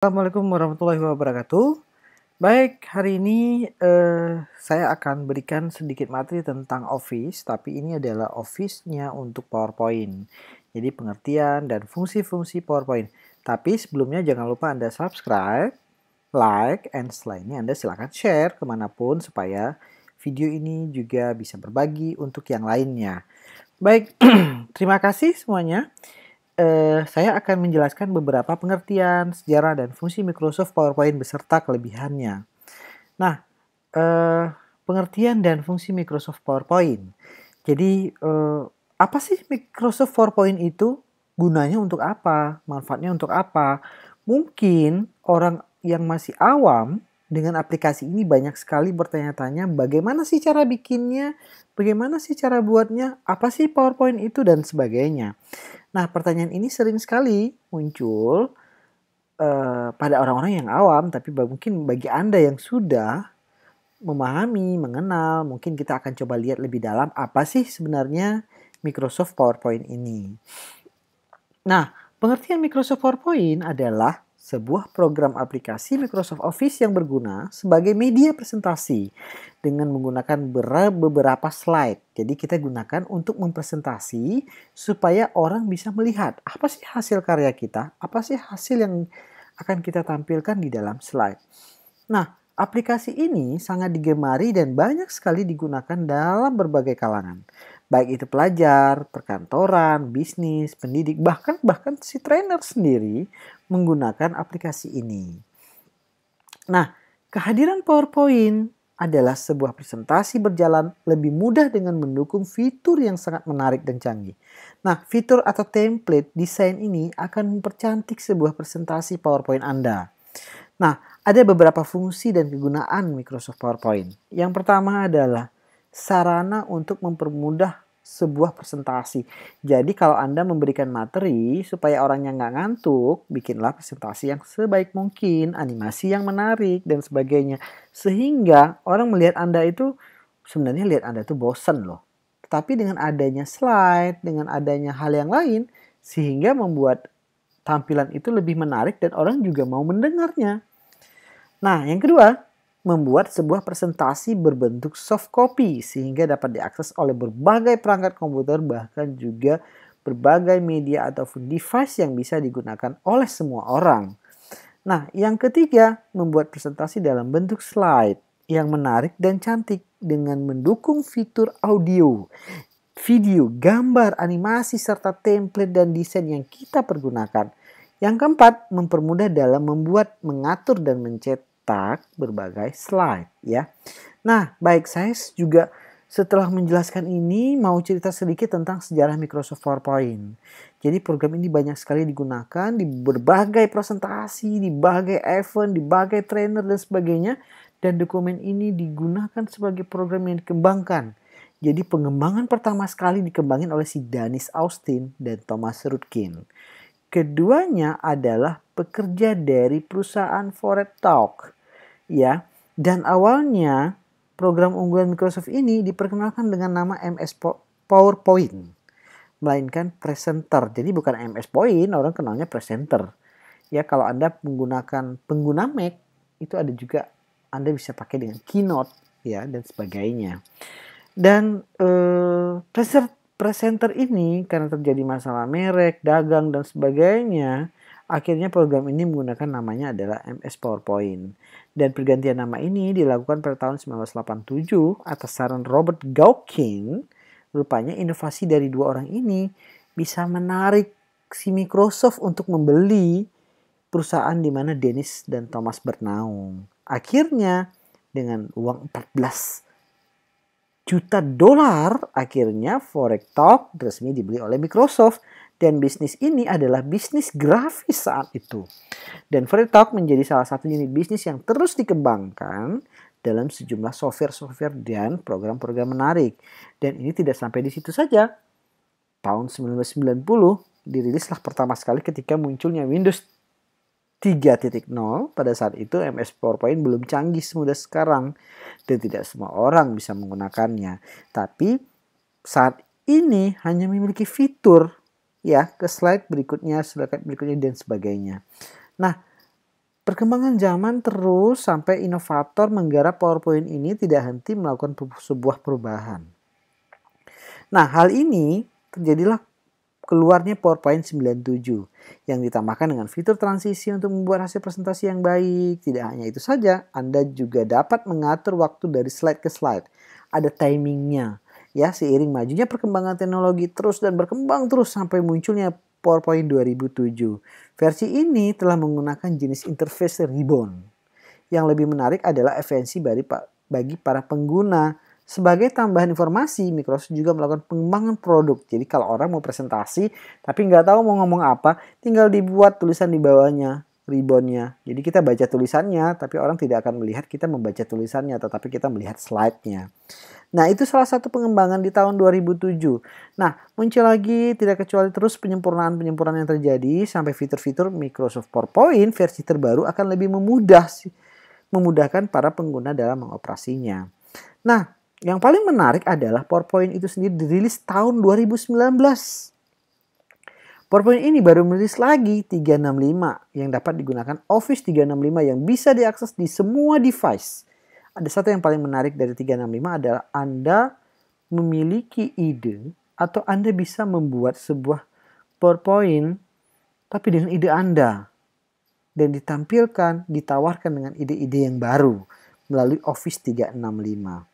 Assalamualaikum warahmatullahi wabarakatuh. Baik, hari ini eh, saya akan berikan sedikit materi tentang Office, tapi ini adalah Office-nya untuk PowerPoint. Jadi pengertian dan fungsi-fungsi PowerPoint. Tapi sebelumnya jangan lupa Anda subscribe, like, and setelahnya Anda silahkan share ke mana pun supaya video ini juga bisa berbagi untuk yang lainnya. Baik, terima kasih semuanya eh, saya akan menjelaskan beberapa pengertian, sejarah, dan fungsi Microsoft PowerPoint beserta kelebihannya. Nah, eh, pengertian dan fungsi Microsoft PowerPoint. Jadi, eh, apa sih Microsoft PowerPoint itu? Gunanya untuk apa? Manfaatnya untuk apa? Mungkin orang yang masih awam dengan aplikasi ini banyak sekali bertanya-tanya bagaimana sih cara bikinnya, bagaimana sih cara buatnya, apa sih PowerPoint itu, dan sebagainya. Nah, pertanyaan ini sering sekali muncul uh, pada orang-orang yang awam, tapi mungkin bagi Anda yang sudah memahami, mengenal, mungkin kita akan coba lihat lebih dalam apa sih sebenarnya Microsoft PowerPoint ini. Nah, pengertian Microsoft PowerPoint adalah sebuah program aplikasi Microsoft Office yang berguna sebagai media presentasi dengan menggunakan beberapa slide. Jadi kita gunakan untuk mempresentasi supaya orang bisa melihat apa sih hasil karya kita, apa sih hasil yang akan kita tampilkan di dalam slide. Nah, aplikasi ini sangat digemari dan banyak sekali digunakan dalam berbagai kalangan baik itu pelajar, perkantoran, bisnis, pendidik, bahkan bahkan si trainer sendiri menggunakan aplikasi ini. Nah, kehadiran PowerPoint adalah sebuah presentasi berjalan lebih mudah dengan mendukung fitur yang sangat menarik dan canggih. Nah, fitur atau template desain ini akan mempercantik sebuah presentasi PowerPoint Anda. Nah, ada beberapa fungsi dan kegunaan Microsoft PowerPoint. Yang pertama adalah sarana untuk mempermudah sebuah presentasi. Jadi kalau Anda memberikan materi supaya orangnya nggak ngantuk, bikinlah presentasi yang sebaik mungkin, animasi yang menarik, dan sebagainya. Sehingga orang melihat Anda itu sebenarnya lihat Anda itu bosen loh. Tetapi dengan adanya slide, dengan adanya hal yang lain, sehingga membuat tampilan itu lebih menarik dan orang juga mau mendengarnya. Nah, yang kedua, membuat sebuah presentasi berbentuk soft copy sehingga dapat diakses oleh berbagai perangkat komputer bahkan juga berbagai media ataupun device yang bisa digunakan oleh semua orang. Nah, yang ketiga, membuat presentasi dalam bentuk slide yang menarik dan cantik dengan mendukung fitur audio, video, gambar, animasi serta template dan desain yang kita pergunakan. Yang keempat, mempermudah dalam membuat, mengatur dan mencetak berbagai slide ya. Nah, baik saya juga setelah menjelaskan ini mau cerita sedikit tentang sejarah Microsoft PowerPoint. Jadi program ini banyak sekali digunakan di berbagai presentasi, di berbagai event, di berbagai trainer dan sebagainya. Dan dokumen ini digunakan sebagai program yang dikembangkan. Jadi pengembangan pertama sekali dikembangin oleh si Dennis Austin dan Thomas Rutkin. Keduanya adalah pekerja dari perusahaan Foret Talk ya. Dan awalnya program unggulan Microsoft ini diperkenalkan dengan nama MS PowerPoint, melainkan presenter. Jadi bukan MS Point, orang kenalnya presenter. Ya, kalau Anda menggunakan pengguna Mac itu ada juga Anda bisa pakai dengan Keynote ya dan sebagainya. Dan eh, presenter ini karena terjadi masalah merek, dagang dan sebagainya, Akhirnya program ini menggunakan namanya adalah MS PowerPoint. Dan pergantian nama ini dilakukan pada tahun 1987 atas saran Robert Gaukin. Rupanya inovasi dari dua orang ini bisa menarik si Microsoft untuk membeli perusahaan di mana Dennis dan Thomas bernaung. Akhirnya dengan uang 14 juta dolar akhirnya Forex Talk resmi dibeli oleh Microsoft dan bisnis ini adalah bisnis grafis saat itu. Dan Talk menjadi salah satu unit bisnis yang terus dikembangkan dalam sejumlah software-software dan program-program menarik. Dan ini tidak sampai di situ saja. Tahun 1990 dirilislah pertama sekali ketika munculnya Windows 3.0 pada saat itu MS PowerPoint belum canggih semudah sekarang dan tidak semua orang bisa menggunakannya. Tapi saat ini hanya memiliki fitur ya ke slide berikutnya, slide berikutnya dan sebagainya. Nah, Perkembangan zaman terus sampai inovator menggarap PowerPoint ini tidak henti melakukan sebuah perubahan. Nah, hal ini terjadilah keluarnya PowerPoint 97 yang ditambahkan dengan fitur transisi untuk membuat hasil presentasi yang baik. Tidak hanya itu saja, Anda juga dapat mengatur waktu dari slide ke slide. Ada timingnya. Ya, seiring majunya perkembangan teknologi terus dan berkembang terus sampai munculnya PowerPoint 2007. Versi ini telah menggunakan jenis interface ribbon. Yang lebih menarik adalah efisiensi bagi para pengguna. Sebagai tambahan informasi, Microsoft juga melakukan pengembangan produk. Jadi kalau orang mau presentasi tapi nggak tahu mau ngomong apa, tinggal dibuat tulisan di bawahnya, ribbonnya. Jadi kita baca tulisannya, tapi orang tidak akan melihat kita membaca tulisannya, tetapi kita melihat slide-nya. Nah, itu salah satu pengembangan di tahun 2007. Nah, muncul lagi tidak kecuali terus penyempurnaan-penyempurnaan yang terjadi sampai fitur-fitur Microsoft PowerPoint versi terbaru akan lebih memudah memudahkan para pengguna dalam mengoperasinya. Nah, yang paling menarik adalah PowerPoint itu sendiri dirilis tahun 2019. PowerPoint ini baru merilis lagi 365 yang dapat digunakan Office 365 yang bisa diakses di semua device ada satu yang paling menarik dari 365 adalah Anda memiliki ide atau Anda bisa membuat sebuah PowerPoint tapi dengan ide Anda dan ditampilkan, ditawarkan dengan ide-ide yang baru melalui Office 365.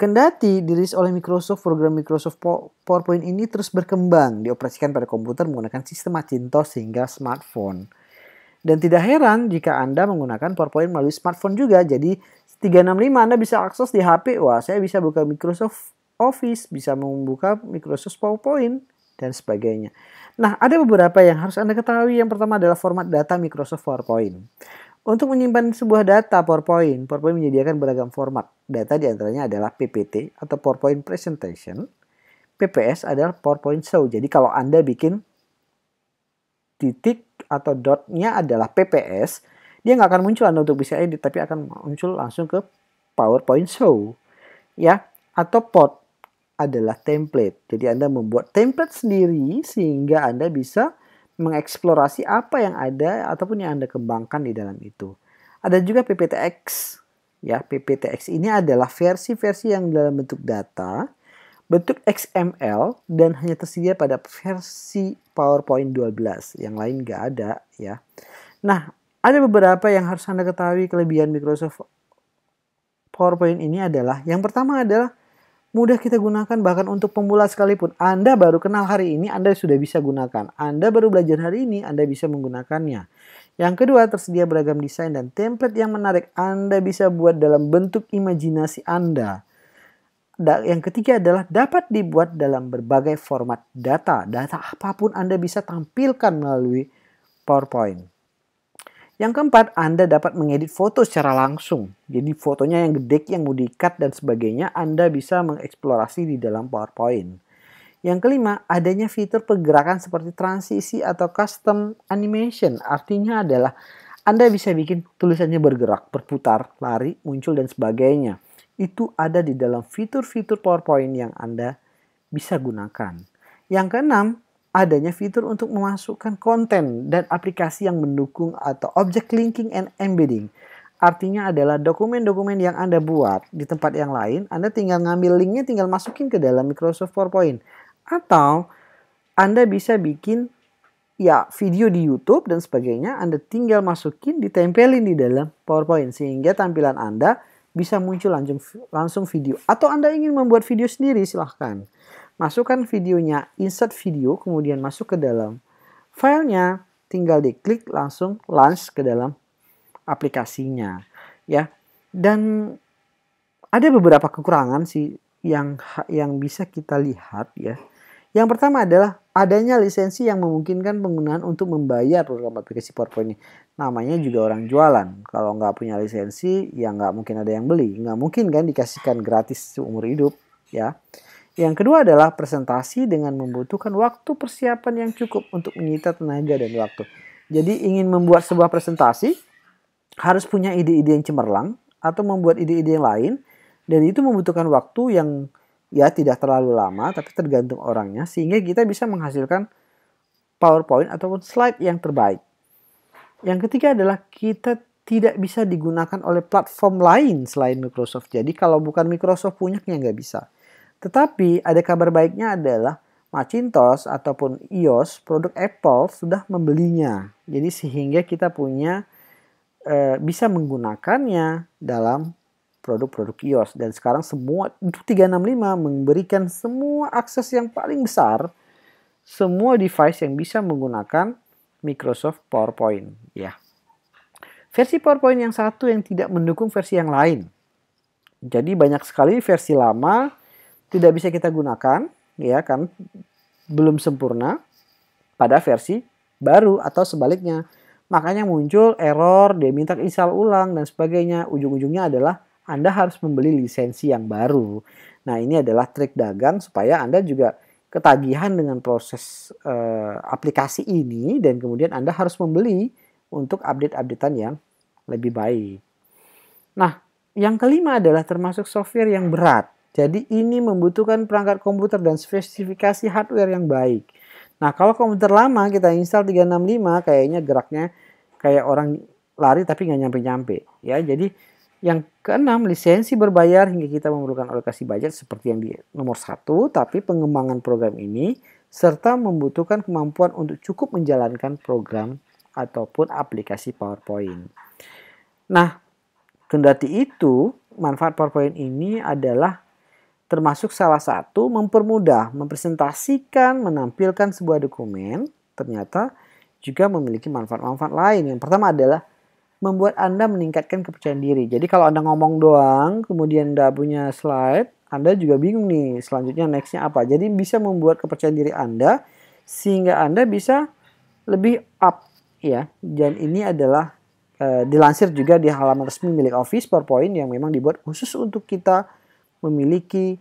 Kendati dirilis oleh Microsoft, program Microsoft PowerPoint ini terus berkembang, dioperasikan pada komputer menggunakan sistem Macintosh hingga smartphone. Dan tidak heran jika Anda menggunakan PowerPoint melalui smartphone juga. Jadi 365 Anda bisa akses di HP. Wah, saya bisa buka Microsoft Office, bisa membuka Microsoft PowerPoint dan sebagainya. Nah, ada beberapa yang harus Anda ketahui. Yang pertama adalah format data Microsoft PowerPoint. Untuk menyimpan sebuah data PowerPoint, PowerPoint menyediakan beragam format. Data di antaranya adalah PPT atau PowerPoint Presentation. PPS adalah PowerPoint Show. Jadi kalau Anda bikin titik atau dotnya adalah PPS, dia nggak akan muncul Anda untuk bisa edit, tapi akan muncul langsung ke PowerPoint Show. Ya, atau pot adalah template. Jadi Anda membuat template sendiri sehingga Anda bisa mengeksplorasi apa yang ada ataupun yang Anda kembangkan di dalam itu. Ada juga PPTX. Ya, PPTX ini adalah versi-versi yang dalam bentuk data bentuk XML dan hanya tersedia pada versi PowerPoint 12. Yang lain nggak ada ya. Nah, ada beberapa yang harus Anda ketahui kelebihan Microsoft PowerPoint ini adalah yang pertama adalah mudah kita gunakan bahkan untuk pemula sekalipun. Anda baru kenal hari ini, Anda sudah bisa gunakan. Anda baru belajar hari ini, Anda bisa menggunakannya. Yang kedua, tersedia beragam desain dan template yang menarik. Anda bisa buat dalam bentuk imajinasi Anda yang ketiga adalah dapat dibuat dalam berbagai format data. Data apa pun Anda bisa tampilkan melalui PowerPoint. Yang keempat, Anda dapat mengedit foto secara langsung. Jadi fotonya yang gede, yang mau di-cut dan sebagainya, Anda bisa mengeksplorasi di dalam PowerPoint. Yang kelima, adanya fitur pergerakan seperti transisi atau custom animation. Artinya adalah Anda bisa bikin tulisannya bergerak, berputar, lari, muncul, dan sebagainya itu ada di dalam fitur-fitur PowerPoint yang Anda bisa gunakan. Yang keenam, adanya fitur untuk memasukkan konten dan aplikasi yang mendukung atau object linking and embedding. Artinya adalah dokumen-dokumen yang Anda buat di tempat yang lain, Anda tinggal ngambil linknya, tinggal masukin ke dalam Microsoft PowerPoint. Atau Anda bisa bikin ya video di YouTube dan sebagainya, Anda tinggal masukin, ditempelin di dalam PowerPoint sehingga tampilan Anda bisa muncul langsung langsung video. Atau Anda ingin membuat video sendiri silahkan. Masukkan videonya insert video kemudian masuk ke dalam filenya. Tinggal diklik langsung launch ke dalam aplikasinya ya. Dan ada beberapa kekurangan sih yang yang bisa kita lihat ya. Yang pertama adalah adanya lisensi yang memungkinkan penggunaan untuk membayar program aplikasi PowerPoint ini. Namanya juga orang jualan. Kalau nggak punya lisensi, ya nggak mungkin ada yang beli. Nggak mungkin kan dikasihkan gratis seumur hidup. ya. Yang kedua adalah presentasi dengan membutuhkan waktu persiapan yang cukup untuk menyita tenaga dan waktu. Jadi ingin membuat sebuah presentasi, harus punya ide-ide yang cemerlang, atau membuat ide-ide yang lain, dan itu membutuhkan waktu yang ya tidak terlalu lama tapi tergantung orangnya sehingga kita bisa menghasilkan PowerPoint ataupun slide yang terbaik. Yang ketiga adalah kita tidak bisa digunakan oleh platform lain selain Microsoft. Jadi kalau bukan Microsoft punya nggak bisa. Tetapi ada kabar baiknya adalah Macintosh ataupun iOS produk Apple sudah membelinya. Jadi sehingga kita punya e, bisa menggunakannya dalam produk-produk iOS dan sekarang semua 365 memberikan semua akses yang paling besar semua device yang bisa menggunakan Microsoft PowerPoint ya. Versi PowerPoint yang satu yang tidak mendukung versi yang lain. Jadi banyak sekali versi lama tidak bisa kita gunakan ya kan belum sempurna pada versi baru atau sebaliknya. Makanya muncul error, dia minta install ulang dan sebagainya. Ujung-ujungnya adalah Anda harus membeli lisensi yang baru. Nah, ini adalah trik dagang supaya Anda juga ketagihan dengan proses uh, aplikasi ini dan kemudian Anda harus membeli untuk update-updatean yang lebih baik. Nah, yang kelima adalah termasuk software yang berat. Jadi ini membutuhkan perangkat komputer dan spesifikasi hardware yang baik. Nah, kalau komputer lama kita install 365 kayaknya geraknya kayak orang lari tapi nggak nyampe-nyampe. Ya, jadi yang keenam, lisensi berbayar hingga kita memerlukan alokasi budget seperti yang di nomor satu, tapi pengembangan program ini serta membutuhkan kemampuan untuk cukup menjalankan program ataupun aplikasi PowerPoint. Nah, kendati itu, manfaat PowerPoint ini adalah termasuk salah satu mempermudah mempresentasikan, menampilkan sebuah dokumen, ternyata juga memiliki manfaat-manfaat lain. Yang pertama adalah membuat Anda meningkatkan kepercayaan diri. Jadi kalau Anda ngomong doang, kemudian Anda punya slide, Anda juga bingung nih selanjutnya nextnya apa. Jadi bisa membuat kepercayaan diri Anda sehingga Anda bisa lebih up ya. Dan ini adalah e, dilansir juga di halaman resmi milik Office PowerPoint yang memang dibuat khusus untuk kita memiliki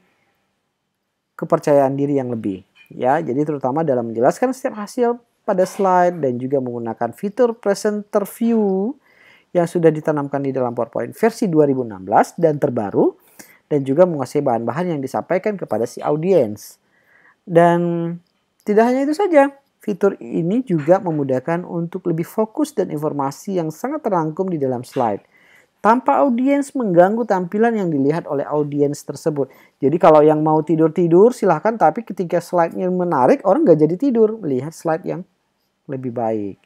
kepercayaan diri yang lebih. Ya, jadi terutama dalam menjelaskan setiap hasil pada slide dan juga menggunakan fitur presenter view yang sudah ditanamkan di dalam PowerPoint versi 2016 dan terbaru dan juga menguasai bahan-bahan yang disampaikan kepada si audiens. Dan tidak hanya itu saja, fitur ini juga memudahkan untuk lebih fokus dan informasi yang sangat terangkum di dalam slide tanpa audiens mengganggu tampilan yang dilihat oleh audiens tersebut. Jadi kalau yang mau tidur-tidur silahkan, tapi ketika slide-nya menarik, orang nggak jadi tidur melihat slide yang lebih baik.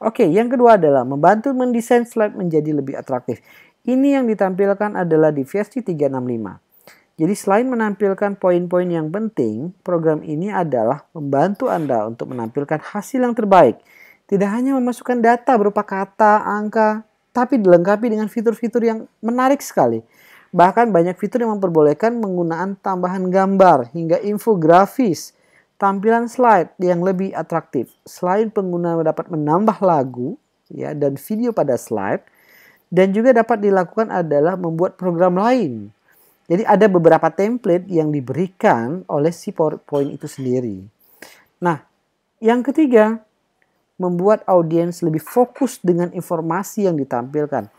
Oke, yang kedua adalah membantu mendesain slide menjadi lebih atraktif. Ini yang ditampilkan adalah di versi 365. Jadi selain menampilkan poin-poin yang penting, program ini adalah membantu Anda untuk menampilkan hasil yang terbaik. Tidak hanya memasukkan data berupa kata, angka, tapi dilengkapi dengan fitur-fitur yang menarik sekali. Bahkan banyak fitur yang memperbolehkan penggunaan tambahan gambar hingga infografis, tampilan slide yang lebih atraktif. Selain pengguna dapat menambah lagu ya dan video pada slide dan juga dapat dilakukan adalah membuat program lain. Jadi ada beberapa template yang diberikan oleh si PowerPoint itu sendiri. Nah, yang ketiga, membuat audiens lebih fokus dengan informasi yang ditampilkan.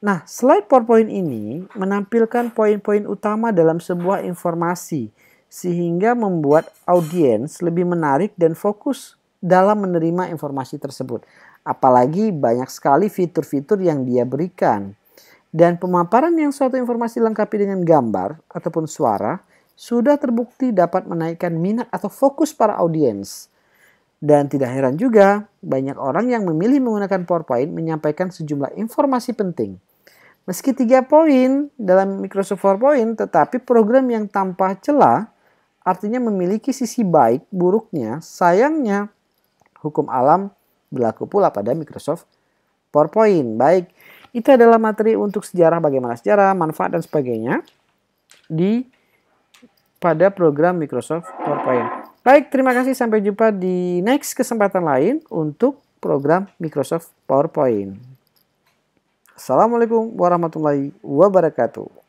Nah, slide PowerPoint ini menampilkan poin-poin utama dalam sebuah informasi sehingga membuat audiens lebih menarik dan fokus dalam menerima informasi tersebut. Apalagi banyak sekali fitur-fitur yang dia berikan. Dan pemaparan yang suatu informasi lengkapi dengan gambar ataupun suara sudah terbukti dapat menaikkan minat atau fokus para audiens. Dan tidak heran juga, banyak orang yang memilih menggunakan PowerPoint menyampaikan sejumlah informasi penting. Meski tiga poin dalam Microsoft PowerPoint, tetapi program yang tanpa celah artinya memiliki sisi baik buruknya. Sayangnya, hukum alam berlaku pula pada Microsoft PowerPoint. Baik, itu adalah materi untuk sejarah bagaimana sejarah, manfaat dan sebagainya di pada program Microsoft PowerPoint. Baik, terima kasih. Sampai jumpa di next kesempatan lain untuk program Microsoft PowerPoint. Assalamualaikum warahmatullahi wabarakatuh.